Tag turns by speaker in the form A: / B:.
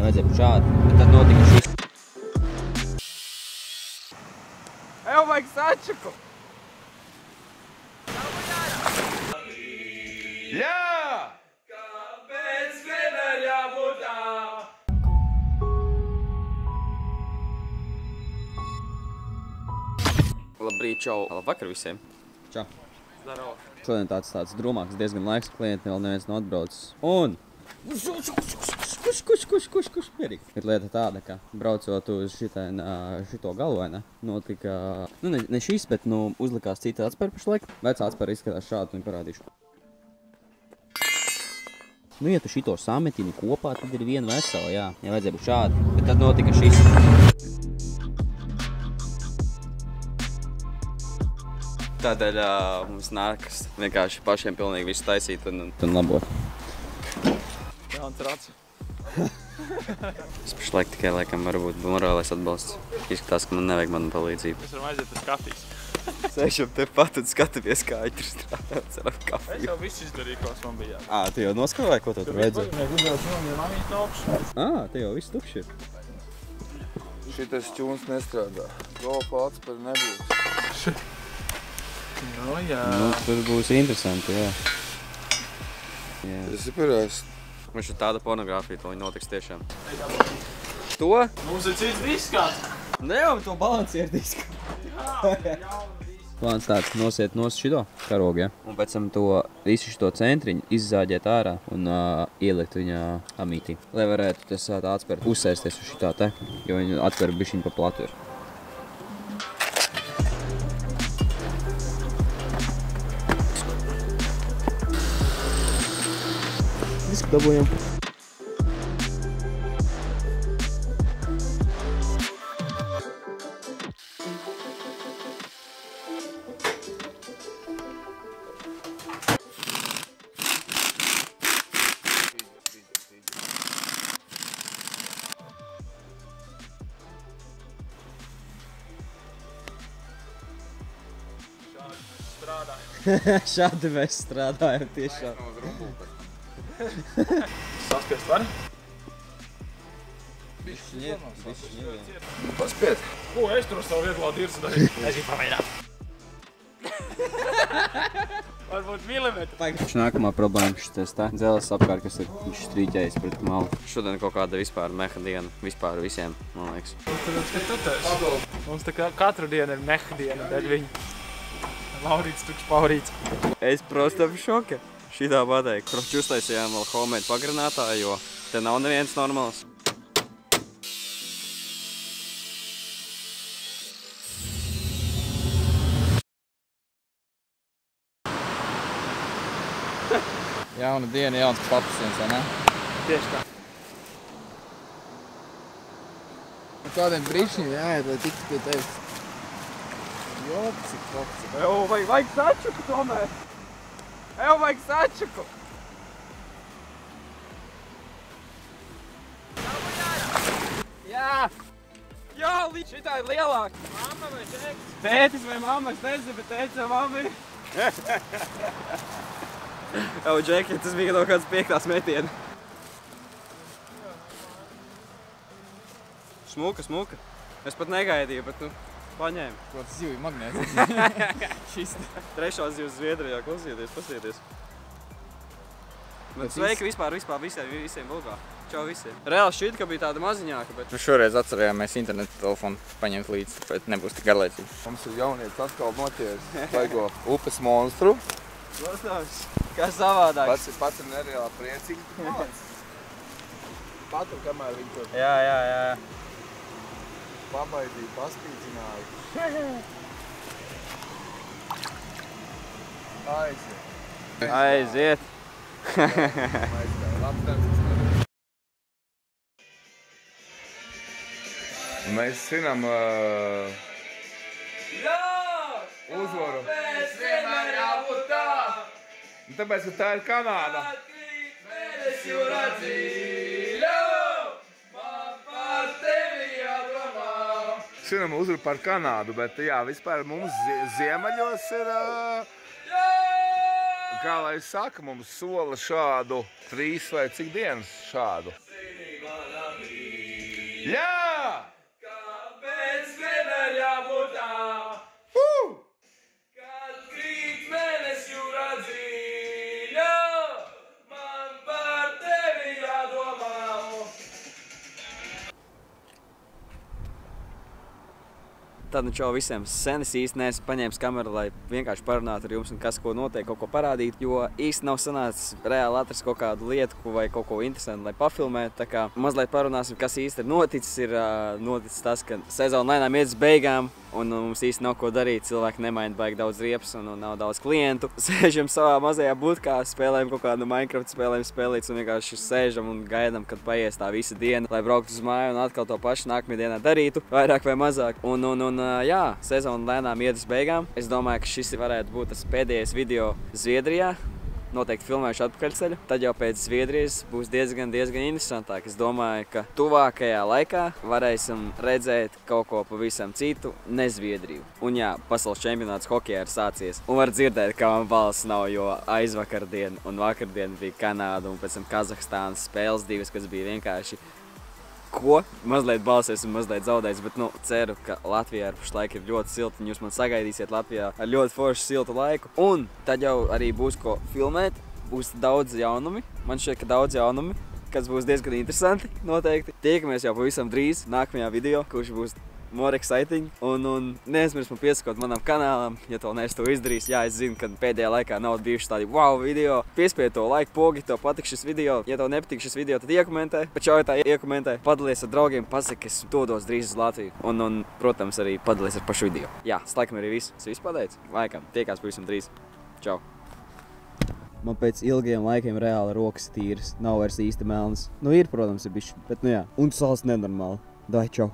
A: ja vajadzēja būt šādi. Bet tad notika šis.
B: Evo vajag sačaku! Jā! Kāpēc vienmēr jābūt tā?
A: Labrīt, čau. Labvakar visiem. Čau.
B: Zdaro.
A: Šodien tāds tāds drūmāks diezgan laiks, klienti vēl neviens nav atbraucis. Un... Kurš, kurš, kurš, kurš, kurš mierīgi? Ir lieta tāda, ka braucot uz šitain, ā, šito galvainu, notika, nu ne, ne šis, bet nu uzlikās cita atspēra pašlaik. Vecā atspēra izskatās šādi, un parādīšu. Nu, ja tu šito sametini kopā, tad ir viena vesela, jā. Ja vajadzēja būt šādi. Bet tad notika šis. Tādēļ uh, mums nākas vienkārši pašiem pilnīgi visu taisīt un, un, un labot.
B: Jauns rads.
A: Es pašlaik tikai laikam varbūt morālais atbalsts. Izskatās, ka man nevajag manu palīdzību.
B: Mēs varam aiziet uz kafijas.
A: Sēžam te pat un skatāmies, kā tur strādā ar
B: Es
A: kafiju.
B: jau viss izdarīju, kas man bija.
A: Ā, tu jau noskavēji, ko tu tur vajadzēja?
B: Mēs gribējām no mamijas no augšas.
A: Ā, te jau viss tukši ir.
C: Šitas čūns nestrādā. Golfa atspēr nebūs.
B: Nu, jā.
A: Nu, tur būs interesanti, jā. jā.
C: Tas ir pirmais.
A: Mums ir tāda pornogrāfija, to viņi notiks tiešām. To?
B: Mums ir cits diskāts.
A: Ne jau to balansieru disku. Plāns tāds, nosiet nos šito karogu, ja? Un pēc tam to visu šito centriņu izzāģēt ārā un uh, ielikt viņa amītī. Lai varētu tas uh, tā atspērt uzsēsties uz šitā te, jo viņa atver bišķiņ pa platu ir. Dabūjam.
B: Strādājam.
A: Šādi mēs strādājam tiešām.
B: Saspiest var? Bišķi ņem, bišķi ņem.
C: Paspiet.
B: Ko es tur savu vieglā dirsu darīju? Es gribu pamēģināt. Varbūt milimetru.
A: Paši nākamā problēma šitais tā. Dzeles apkārt, kas ir viņš strīķējis pret malu. Šodien kaut kāda vispār meha diena. Vispār visiem, man liekas.
B: Tāpēc, ka tu tās. Mums tā kā katru dienu ir meha diena, dēļ viņa. Laurīts, tukš paurīts.
A: Es prosto apšokie. Šitā pateikt. Kroķi uztaisījām vēl homemade pagarinātā, jo te nav neviens normāls.
D: Jauna diena, jauns papasiens, vai ne?
B: Tieši tā.
D: Kādiem brīšņiem jāiet, lai tiktu pie tevis. Cik foks.
B: Evo, vajag, vajag sačuku tomēr. Evo, vajag sačuku. Jā! Jā, līdz šitā ir lielāka. Mamma vai tētis? Tētis vai mamma, es nezinu, bet tētis vai mamma ir.
A: Jau, Džeki, tas bija no kāds piektās metiena. Smuka, smuka. Es pat negaidīju, bet nu, paņēmu.
D: Ko tas zivju magnēts?
A: Trešā zivs Zviedrijā, klausieties, pasieties. Bet
D: Bet
A: sveiki vispār, vispār visiem, visiem Bulgā. Čau visiem. Reāli šķiet, ka bija tāda maziņāka, bet...
D: Nu šoreiz atcerējāmies internetu telefonu paņemt līdzi, tāpēc nebūs tik garlaicīgi.
C: Mums ir jaunietis atkal noties. Vaigo upes monstru.
A: Protams, kas savādāk.
C: Pats, pats ir nereāli priecīgs. bet māc. Patur, kamēr viņi tur
A: Jā, jā, jā.
C: Pabaidīja, paspīdzināja. Aiziet.
A: Aiziet.
C: Un Mēs svinam uh, uzvaru.
B: Mēs vienmēr jābūt tā.
C: Un tāpēc, ka tā ir Kanāda.
B: Mēs jau radzīju. Man
C: Svinam uzvaru par Kanādu, bet jā, vispār mums zie ziemeļos ir, kā lai saka, mums sola šādu trīs vai cik dienas šādu. Jā!
A: Tad nu čau visiem sen es īsti neesmu paņēmis kameru, lai vienkārši parunātu ar jums un kas ko notiek, kaut ko parādīt. Jo īsti nav sanācis reāli atrast kaut kādu lietu vai kaut ko interesantu, lai pafilmētu. Tā kā mazliet parunāsim, kas īsti ir noticis. Ir noticis tas, ka sezona lēnām iet uz beigām. Un uh, mums īsti nav ko darīt. Cilvēki nemaina baigi daudz riepas un, un nav daudz klientu. Sēžam savā mazajā būtkā, spēlējam kaut kādu Minecraft spēlējumu, spēlītas un vienkārši sēžam un gaidām, kad paies tā visa diena, lai brauktu uz māju un atkal to pašu nākamajā dienā darītu, vairāk vai mazāk. Un, un, un jā, sezona lēnām iet uz beigām. Es domāju, ka šis varētu būt tas pēdējais video Zviedrijā. Noteikti filmēšu atpakaļceļu. Tad jau pēc Zviedrijas būs diezgan, diezgan interesantāk. Es domāju, ka tuvākajā laikā varēsim redzēt kaut ko pavisam citu, ne Zviedriju. Un jā, pasaules čempionāts hokeja ir sācies. Un var dzirdēt, ka man balss nav, jo aizvakardien un vakardien bija Kanāda un pēc tam Kazahstānas spēles divas, kas bija vienkārši ko mazliet balsies un mazliet zaudēts. Bet nu, ceru, ka Latvijā ar pašlaik ir ļoti silti. un Jūs man sagaidīsiet Latvijā ar ļoti foršu siltu laiku. Un tad jau arī būs ko filmēt. Būs daudz jaunumu. Man šķiet, ka daudz jaunumu. Kas būs diezgan interesanti. Noteikti. Tiekamies jau pavisam drīz nākamajā video, kurš būs more exciting. Un, un neaizmirstiet piesakot manam kanālam, ja to neesat to izdarījis. Jā, es zinu, ka pēdējā laikā nav bijuši tādi wow video. Piespiediet to laiku, pogi, tev patīk šis video. Ja tev nepatīk šis video, tad iekomentē. Pēc šā tā iekomentē, padalies ar draugiem, pasaki, es dodos drīz uz Latviju. Un, un protams, arī padalies ar pašu video. Jā, tas laikam arī viss. Es visu pateicu. Laikam, tiekās pavisam drīz. Čau! Man pēc ilgiem laikiem reāli rokas tīras, nav vairs īsti melnas. Nu, ir, protams, ir bišķi, bet nu jā. Un sāls nenormāli. Dai, čau!